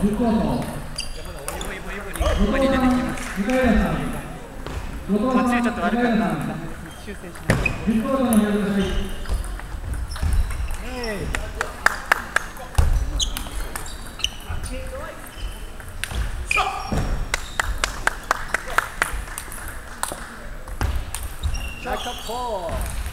日光の後に出てきます途中ちょっと悪かった修正しックアップ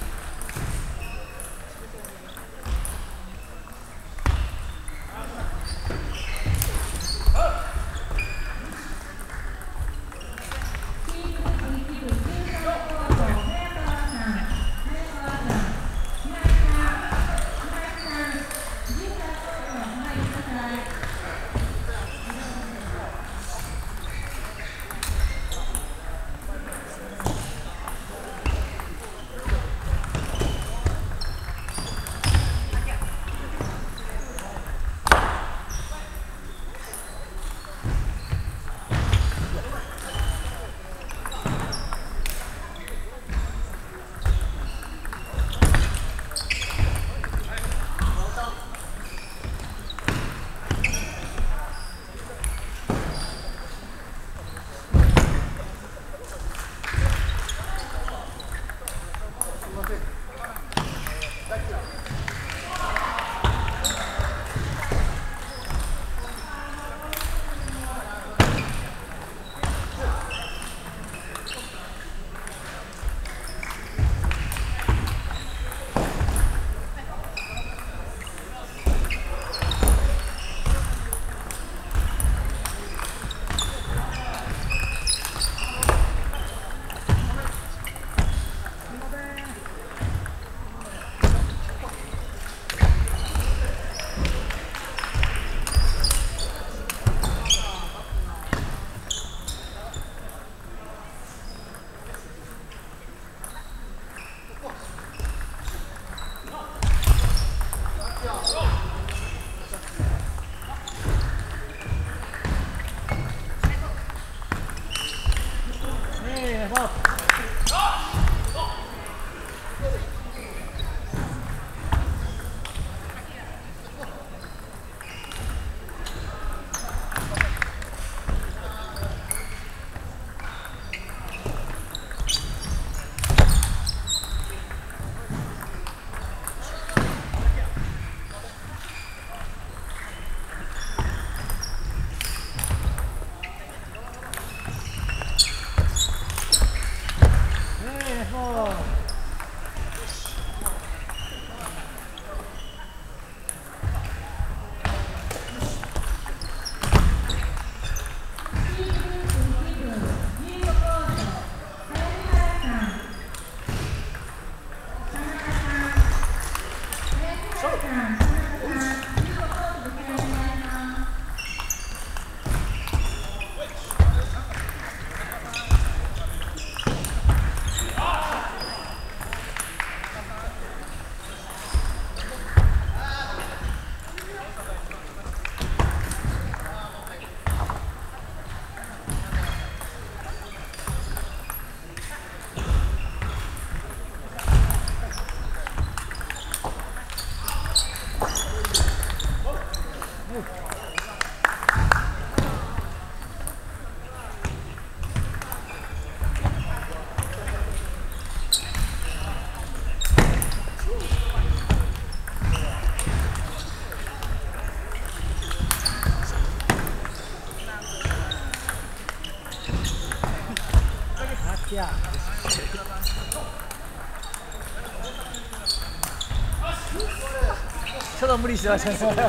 ょっと無理してましたレシーブの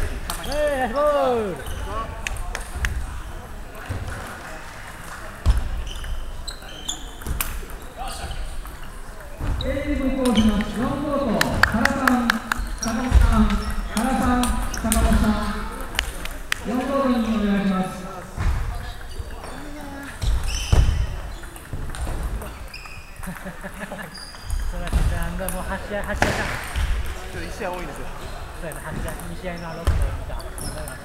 時たまにえーゴール AV コーチの4コート原さん坂本さん原さん坂本さん4コートにお願いしますそれはなんだもう8試合8試合かちょっと1試合多いんですよそうやな8試合2試合の6の見た俺だから9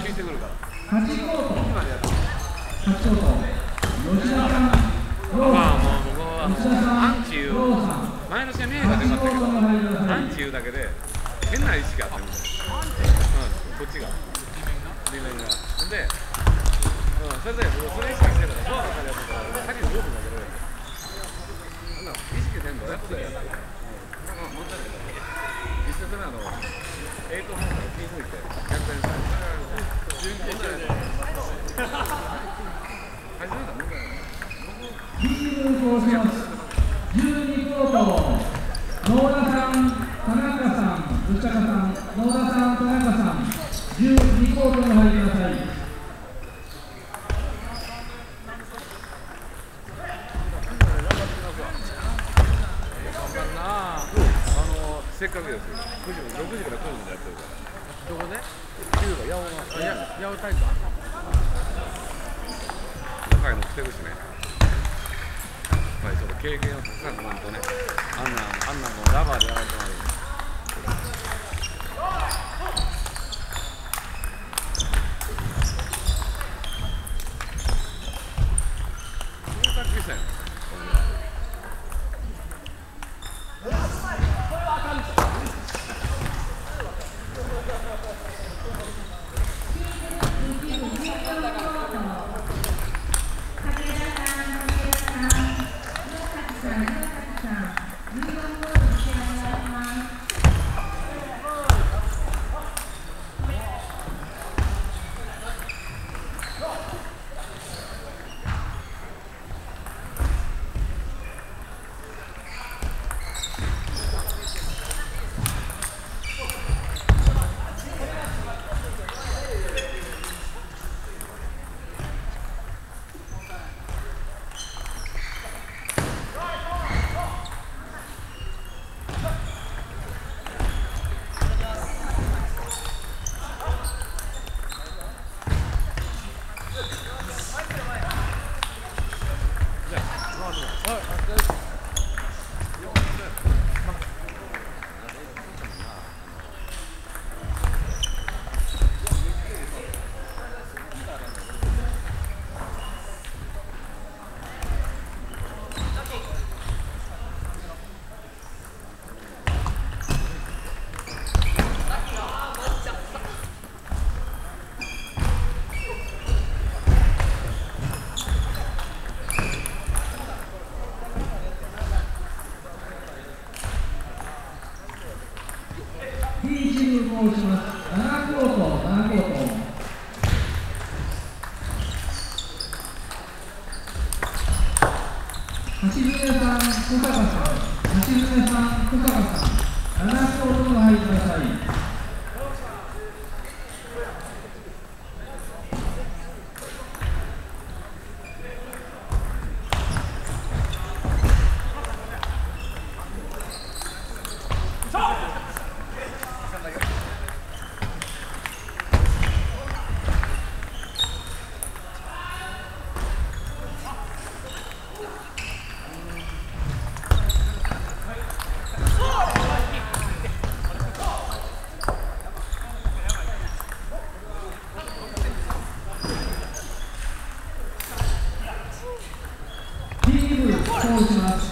であれで聞いてくるから。8コート8コート吉田さんローまあさもう僕はん吉田さんアンチ言うロー前の試合見えが出ましたけどアンチ言うだけで変な意識があってるんです、うん、こっちがディフェンがほんで、うん、それで僕それ意識してるからそうだからやってたら先に動くんだけどそんな意識せんとやってたやつうん問題ない実際それあのエイトホームから気抜いて逆転されて準決勝で始めたら問題ない。リシーブコーチます12コート野田さん田爪さん、小坂さん、7勝と入りなさい。todos nós.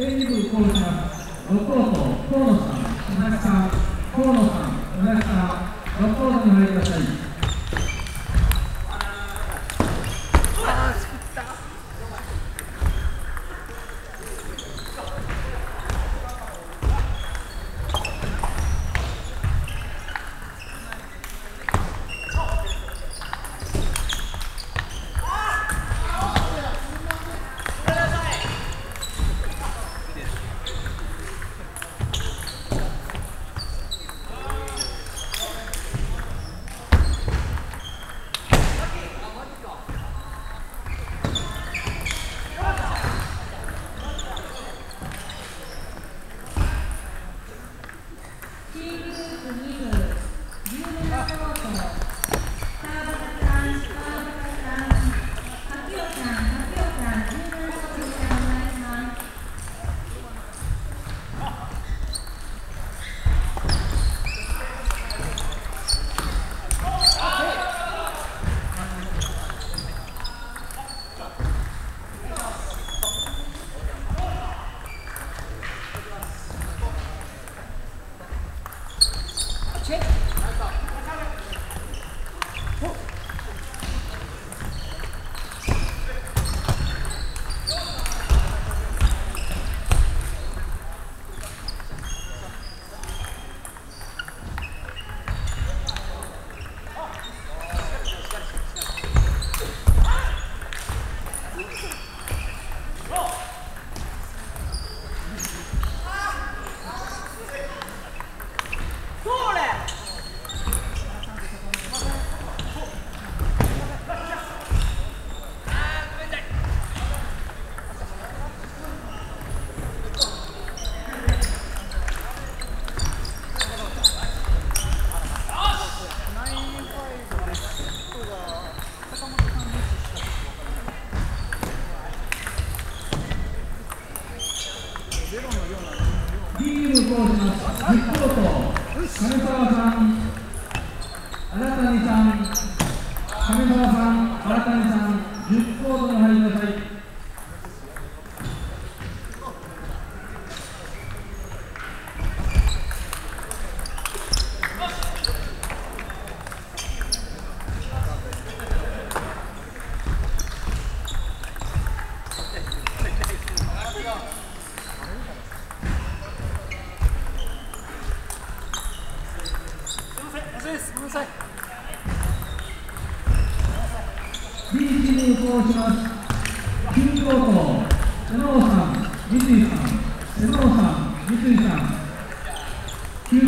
天日コールさ、ロコ、河野さん、佐々さん、河野さん、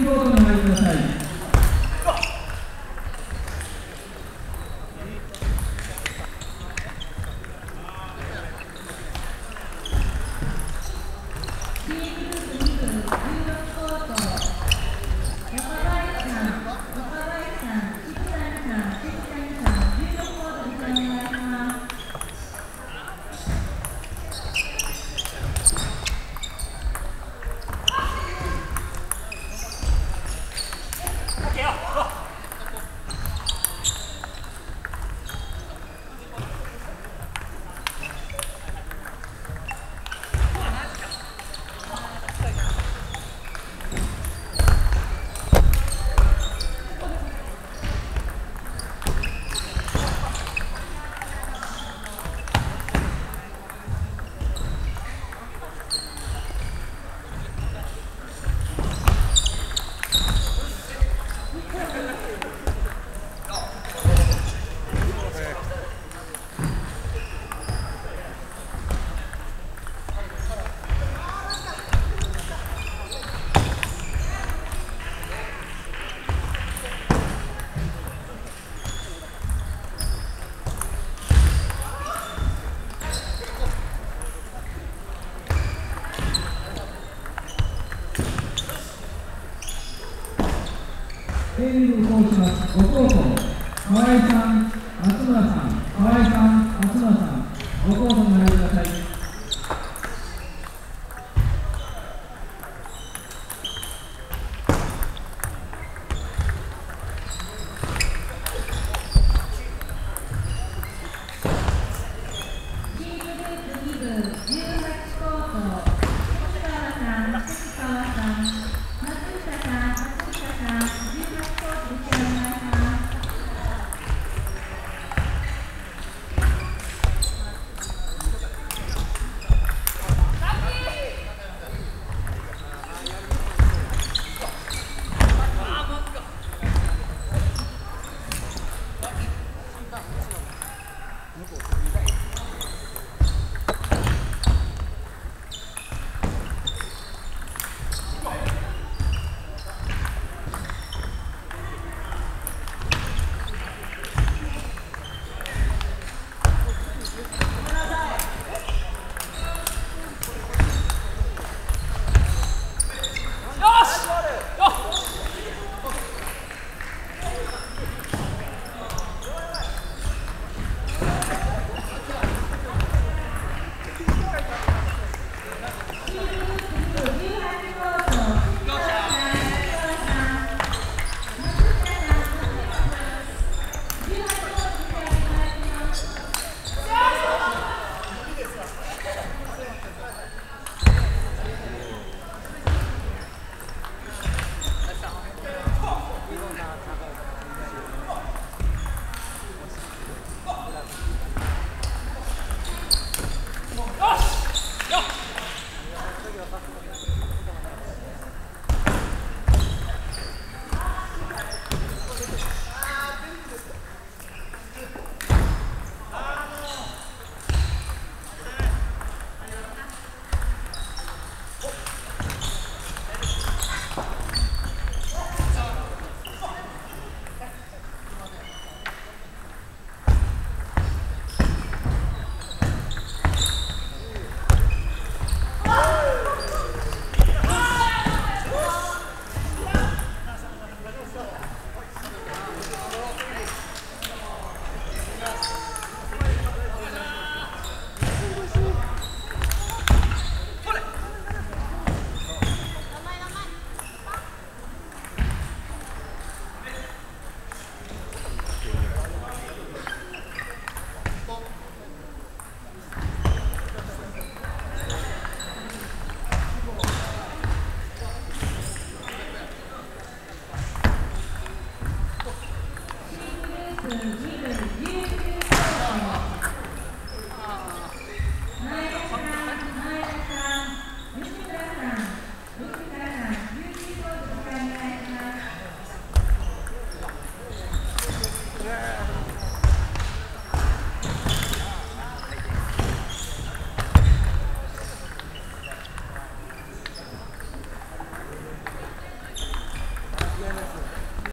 ボーお願いください。プ平和飛行